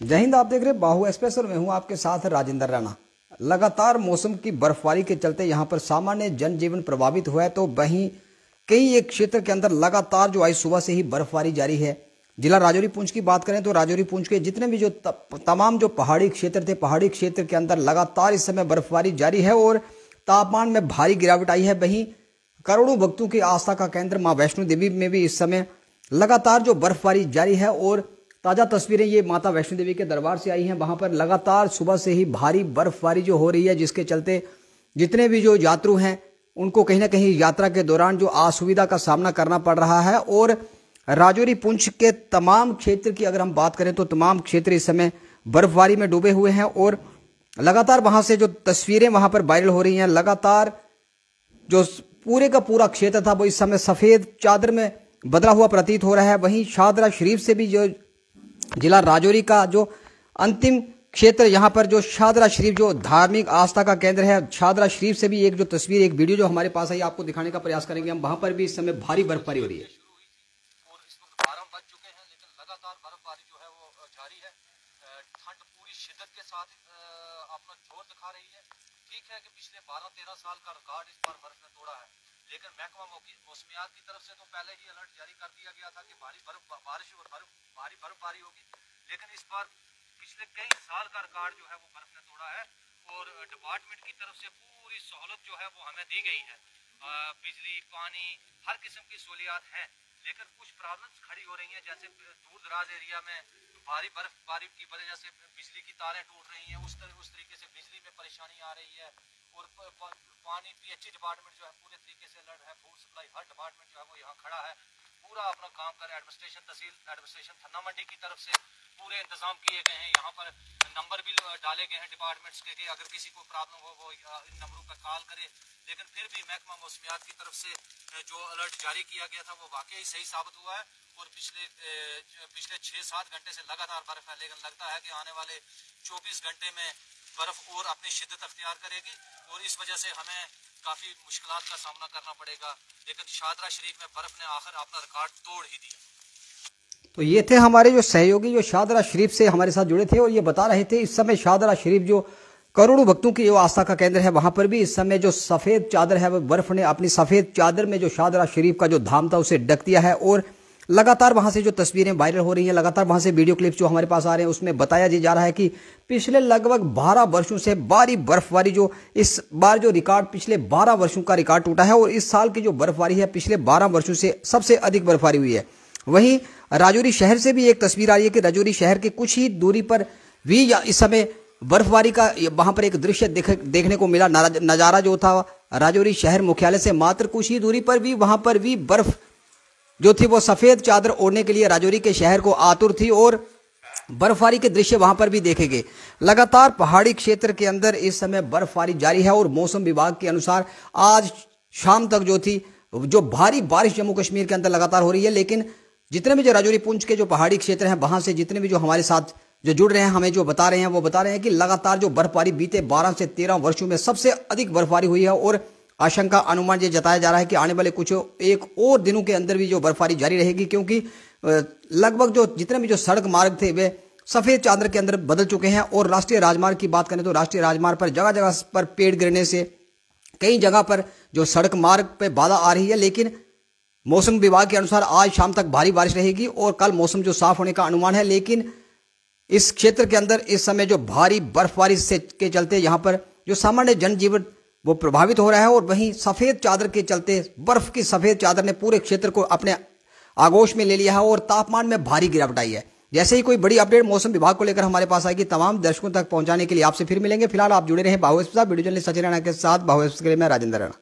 जय हिंद, आप देख रहे हैं बाहु एक्सप्रेस और मैं हूँ आपके साथ राजेंद्र राणा। लगातार मौसम की बर्फबारी के चलते यहाँ पर सामान्य जनजीवन प्रभावित हुआ है तो वहीं कई एक क्षेत्र के अंदर लगातार जो आज सुबह से ही बर्फबारी जारी है। जिला राजौरी पुंछ की बात करें तो राजौरी पुंछ के जितने भी जो तमाम जो पहाड़ी क्षेत्र थे, पहाड़ी क्षेत्र के अंदर लगातार इस समय बर्फबारी जारी है और तापमान में भारी गिरावट आई है। वहीं करोड़ों भक्तों की आस्था का केंद्र माँ वैष्णो देवी में भी इस समय लगातार जो बर्फबारी जारी है और ताज़ा तस्वीरें ये माता वैष्णो देवी के दरबार से आई हैं। वहाँ पर लगातार सुबह से ही भारी बर्फबारी जो हो रही है, जिसके चलते जितने भी जो यात्रु हैं, उनको कहीं ना कहीं यात्रा के दौरान जो असुविधा का सामना करना पड़ रहा है। और राजौरी पुंछ के तमाम क्षेत्र की अगर हम बात करें तो तमाम क्षेत्र इस समय बर्फबारी में डूबे हुए हैं और लगातार वहाँ से जो तस्वीरें वहाँ पर वायरल हो रही हैं, लगातार जो पूरे का पूरा क्षेत्र था, वो इस समय सफ़ेद चादर में बदला हुआ प्रतीत हो रहा है। वहीं शाहदरा शरीफ से भी जो जिला राजौरी का जो अंतिम क्षेत्र, यहाँ पर जो शादरा शरीफ, जो धार्मिक आस्था का केंद्र है, शादरा शरीफ से भी एक जो तस्वीर, एक वीडियो जो हमारे पास आई, आपको दिखाने का प्रयास करेंगे। हम वहाँ पर भी इस समय भारी बर्फबारी हो रही है। ठीक कि पिछले 12-13 साल का रिकॉर्ड इस बार बर्फ़ ने तोड़ा लेकिन महकमा मौसमियात की तरफ़ से तो पहले ही अलर्ट जारी कर दिया गया था कि भारी बर्फ़ बारिश और बर्फ़ भारी बर्फबारी होगी। लेकिन इस बार पिछले कई साल का रिकॉर्ड जो है वो बर्फ़ ने तोड़ा है और डिपार्टमेंट की तरफ़ से पूरी सहूलत जो है वो हमें दी गई है। बिजली, पानी, हर किस्म की सहूलियात हैं, लेकिन कुछ प्रॉब्लम्स खड़ी हो रही हैं, जैसे दूर दराज एरिया में भारी बर्फबारी की वजह से बिजली की तारें टूट रही हैं, उस तरह उस तरीके से बिजली में परेशानी आ रही है और पानी पीएचई डिपार्टमेंट जो है पूरे तरीके से अलर्ट है फ़ूड सप्लाई हर डिपार्टमेंट जो है वो यहाँ खड़ा है। पूरा अपना काम करे एडमिनिस्ट्रेशन तहसील एडमिनिस्ट्रेशन थन्ना मंडी की तरफ़ से पूरे इंतज़ाम किए गए हैं। यहाँ पर नंबर भी डाले गए हैं डिपार्टमेंट्स के कि अगर किसी को प्रॉब्लम हो, वो इन नंबरों पर कॉल करे। लेकिन फिर भी महकमा मौसमियात की तरफ़ से जो अलर्ट जारी किया गया था, वो वाकई सही साबित हुआ है। और पिछले पिछले छः सात घंटे से लगातार बर्फ़ है। लेकिन लगता है कि आने वाले चौबीस घंटे में बर्फ़ और अपनी शिद्दत अख्तियार करेगी और इस वजह से हमें काफ़ी मुश्किल का सामना करना पड़ेगा। लेकिन शादरा शरीफ में बर्फ़ ने आखिर अपना रिकॉर्ड तोड़ ही दिया। तो ये थे हमारे जो सहयोगी, जो शादरा शरीफ से हमारे साथ जुड़े थे और ये बता रहे थे, इस समय शादरा शरीफ जो करोड़ों भक्तों की जो आस्था का केंद्र है, वहाँ पर भी इस समय जो सफ़ेद चादर है, वो बर्फ़ ने अपनी सफ़ेद चादर में जो शादरा शरीफ का जो धाम था, उसे डक दिया है और लगातार वहाँ से जो तस्वीरें वायरल हो रही हैं लगातार वहाँ से वीडियो क्लिप्स जो हमारे पास आ रहे हैं उसमें बताया जा रहा है कि पिछले लगभग 12 वर्षों से बारी बर्फबारी जो इस बार जो रिकॉर्ड पिछले 12 वर्षों का रिकॉर्ड टूटा है और इस साल की जो बर्फबारी है पिछले 12 वर्षों से सबसे अधिक बर्फबारी हुई है। वहीं राजौरी शहर से भी एक तस्वीर आ रही है कि राजौरी शहर के कुछ ही दूरी पर भी इस समय बर्फबारी का वहाँ पर एक दृश्य देख, देखने को मिला। नज़ारा जो था राजौरी शहर मुख्यालय से मात्र कुछ ही दूरी पर भी वहाँ पर भी बर्फ़ जो थी वो सफ़ेद चादर ओढ़ने के लिए राजौरी के शहर को आतुर थी और बर्फबारी के दृश्य वहाँ पर भी देखे गए लगातार पहाड़ी क्षेत्र के अंदर इस समय बर्फबारी जारी है और मौसम विभाग के अनुसार आज शाम तक जो थी, जो भारी बारिश जम्मू कश्मीर के अंदर लगातार हो रही है, लेकिन जितने भी जो राजौरी पुंछ के जो पहाड़ी क्षेत्र हैं, वहाँ से जितने भी जो हमारे साथ जो जुड़ रहे हैं, हमें जो बता रहे हैं, वो बता रहे हैं कि लगातार जो बर्फबारी बीते 12 से 13 वर्षों में सबसे अधिक बर्फबारी हुई है और आशंका अनुमान ये जताया जा रहा है कि आने वाले कुछ एक और दिनों के अंदर भी जो बर्फबारी जारी रहेगी, क्योंकि लगभग जो जितने भी जो सड़क मार्ग थे, वे सफ़ेद चादर के अंदर बदल चुके हैं। और राष्ट्रीय राजमार्ग की बात करें तो राष्ट्रीय राजमार्ग पर जगह जगह पर पेड़ गिरने से कई जगह पर जो सड़क मार्ग पर बाधा आ रही है, लेकिन मौसम विभाग के अनुसार आज शाम तक भारी बारिश रहेगी और कल मौसम जो साफ़ होने का अनुमान है, लेकिन इस क्षेत्र के अंदर इस समय जो भारी बर्फबारी से के चलते यहाँ पर जो सामान्य जनजीवन वो प्रभावित हो रहा है और वहीं सफ़ेद चादर के चलते बर्फ़ की सफ़ेद चादर ने पूरे क्षेत्र को अपने आगोश में ले लिया है और तापमान में भारी गिरावट आई है। जैसे ही कोई बड़ी अपडेट मौसम विभाग को लेकर हमारे पास आएगी, तमाम दर्शकों तक पहुँचाने के लिए आपसे फिर मिलेंगे। फ़िलहाल आप जुड़े रहे बाहु वीडियो जर्नलिस्ट सचिन राणा के साथ। बाहु के लिए मैं राजेंद्र राणा।